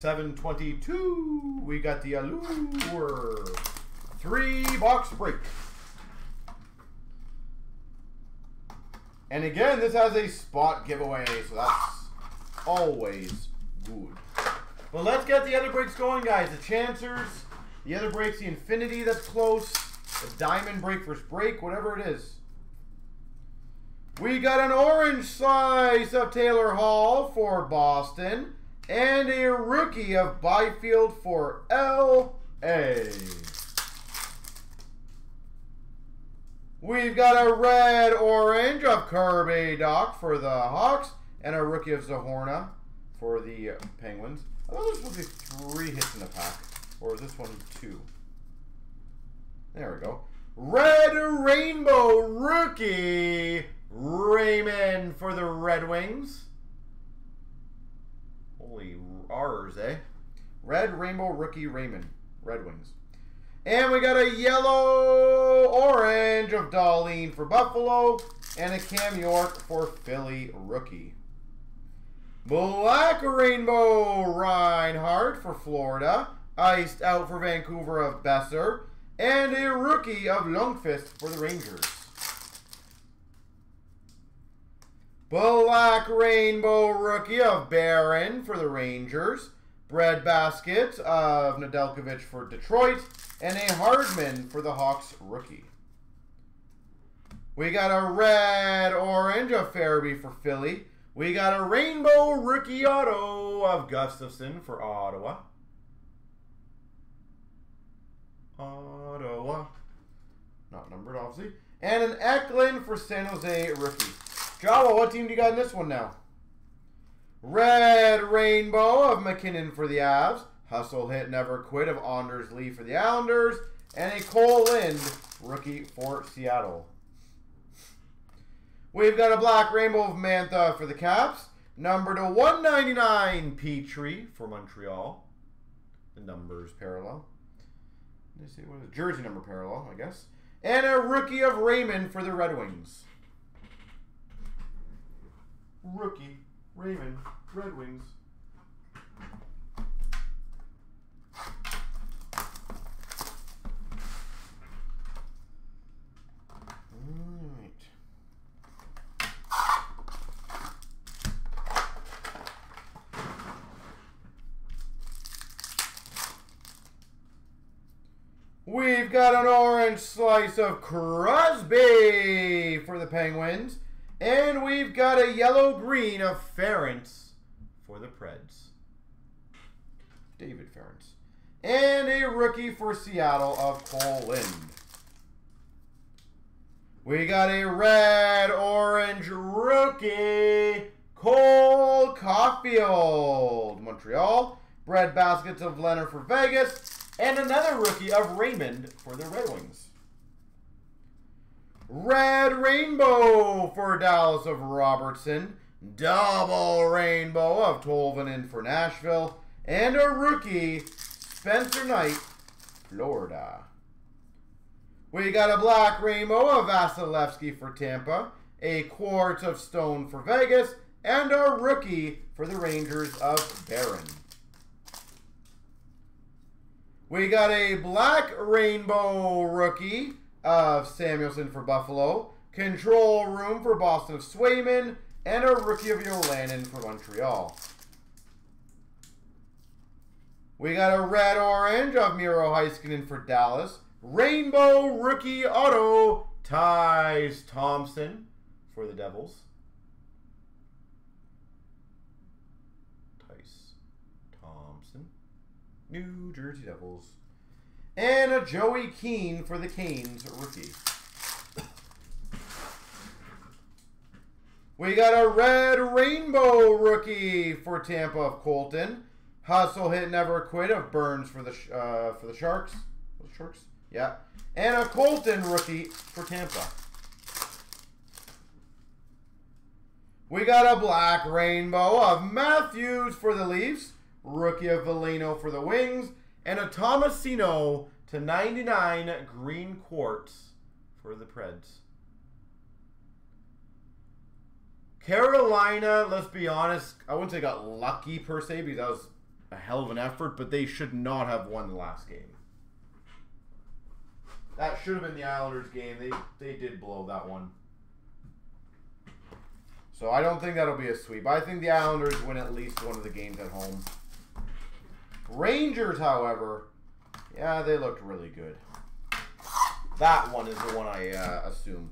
722. We got the Allure. Three box break. And again, this has a spot giveaway, so that's always good. But let's get the other breaks going, guys. The Chancers, the other breaks, the Infinity that's close, the Diamond break versus break, whatever it is. We got an orange slice of Taylor Hall for Boston. And a rookie of Byfield for L.A. We've got a red orange of Kirby Dach for the Hawks. And a rookie of Zohorna for the Penguins. I thought to be three hits in the pack. Or is this one two? There we go. Red Rainbow Rookie Raymond for the Red Wings. Holy R's, eh? Red Rainbow Rookie Raymond. Red Wings. And we got a yellow orange of Dahlin for Buffalo. And a Cam York for Philly Rookie. Black Rainbow Reinhart for Florida. Iced out for Vancouver of Boeser. And a rookie of Lundkvist for the Rangers. Black Rainbow Rookie of Barron for the Rangers. Bread Basket of Nedeljkovic for Detroit. And a Hardman for the Hawks rookie. We got a red orange of Farabee for Philly. We got a rainbow rookie auto of Gustavsson for Ottawa. Ottawa. Not numbered, obviously. And an Eklund for San Jose rookie. Jawa, what team do you got in this one now? Red Rainbow of MacKinnon for the Avs. Hustle Hit Never Quit of Anders Lee for the Islanders. And a Kole Lind rookie for Seattle. We've got a Black Rainbow of Mantha for the Caps. Number to 199 Petry for Montreal. The numbers parallel. Let's see, what is it? Jersey number parallel, I guess. And a rookie of Raymond for the Red Wings. Rookie, Raymond, Red Wings. We've got an orange slice of Crosby for the Penguins. And we've got a yellow-green of Ference for the Preds. David Ference. And a rookie for Seattle of Kole Lind. We got a red-orange rookie, Cole Caufield, Montreal. Bread baskets of Leonard for Vegas. And another rookie of Raymond for the Red Wings. Red Rainbow for Dallas of Robertson. Double Rainbow of Tolvanen for Nashville. And a rookie, Spencer Knight, Florida. We got a Black Rainbow of Vasilevskiy for Tampa. A Quartz of Stone for Vegas. And a rookie for the Rangers of Barron. We got a Black Rainbow rookie of Samuelsson for Buffalo. Control Room for Boston of Swayman. And a rookie of Ylonen for Montreal. We got a red-orange of Miro Heiskanen for Dallas. Rainbow rookie auto, Tyce Thompson for the Devils. Tyce Thompson. New Jersey Devils. And a Joey Keane for the Canes rookie. We got a red rainbow rookie for Tampa of Colton. Hustle hit never quit of Burns for the uh, for the Sharks. The Sharks, yeah. And a Colton rookie for Tampa. We got a black rainbow of Matthews for the Leafs. Rookie of Veleno for the Wings. And a Tomasino to 99 green quartz for the Preds. Carolina, let's be honest, I wouldn't say got lucky per se because that was a hell of an effort, but they should not have won the last game. That should have been the Islanders game. They they did blow that one. So I don't think that'll be a sweep. I think the Islanders win at least one of the games at home. Rangers, however, yeah, they looked really good. That one is the one I uh, assume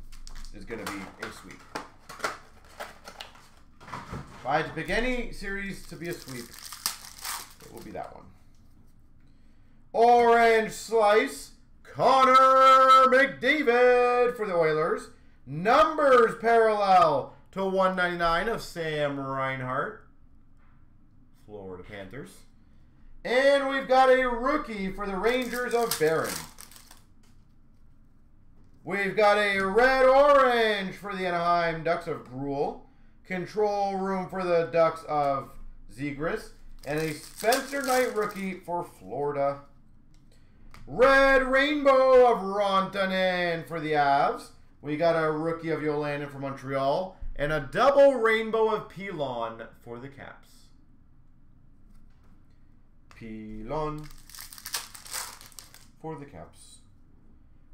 is going to be a sweep. If I had to pick any series to be a sweep, it will be that one. Orange Slice, Connor McDavid for the Oilers. Numbers parallel to 199 of Sam Reinhart, Florida Panthers. And we've got a rookie for the Rangers of Barron. We've got a red-orange for the Anaheim Ducks of Gruel. Control room for the Ducks of Zegras. And a Spencer Knight rookie for Florida. Red Rainbow of Rantanen for the Avs. We got a rookie of Ylonen for Montreal. And a double rainbow of Pilon for the Caps. Pilon for the Caps.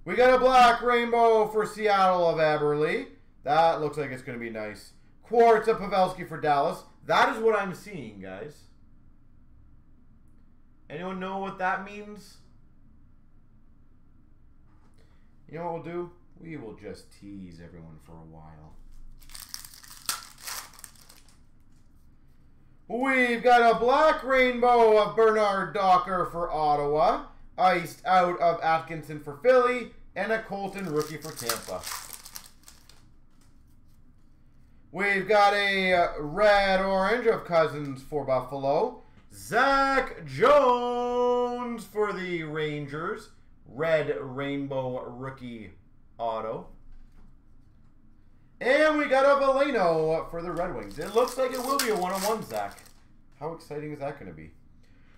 We got a black rainbow for Seattle of Eberle. That looks like it's going to be nice. Quartz of Pavelski for Dallas. That is what I'm seeing, guys. Anyone know what that means? You know what we'll do? We will just tease everyone for a while. We've got a black rainbow of Bernard Docker for Ottawa. Iced out of Atkinson for Philly. And a Colton rookie for Tampa. We've got a uh, red-orange of Cousins for Buffalo. Zach Jones for the Rangers. Red Rainbow Rookie Auto. And we got a Veleno for the Red Wings. It looks like it will be a one-on-one, Zach. How exciting is that going to be?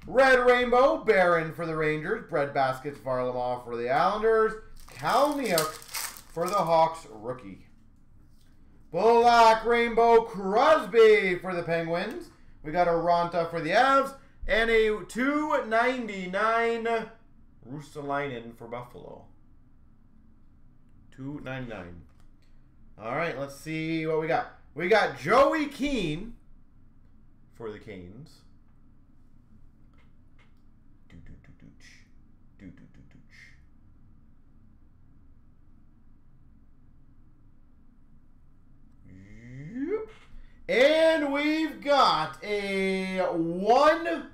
Red Rainbow, Barron for the Rangers. Bread Baskets, Varlamov for the Islanders. Kalynuk for the Hawks rookie. Black Rainbow, Crosby for the Penguins. We got a Ranta for the Avs. And a 299 Ruotsalainen for Buffalo. 299. All right, let's see what we got. We got Joey Keane for the Canes. And we've got a one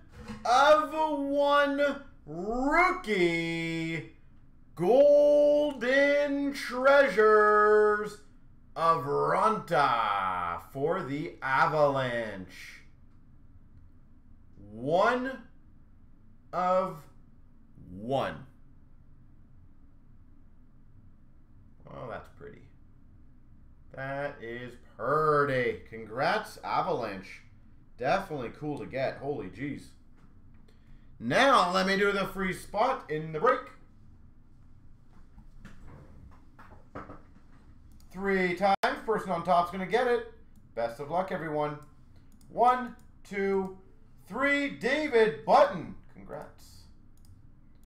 of one rookie golden treasures of Ranta for the Avalanche. One of one. Oh, that's pretty. That is pretty. Congrats, Avalanche. Definitely cool to get. Holy jeez. Now, let me do the free spot in the break. Three times. Person on top's going to get it. Best of luck, everyone. One, two, three. David Button. Congrats.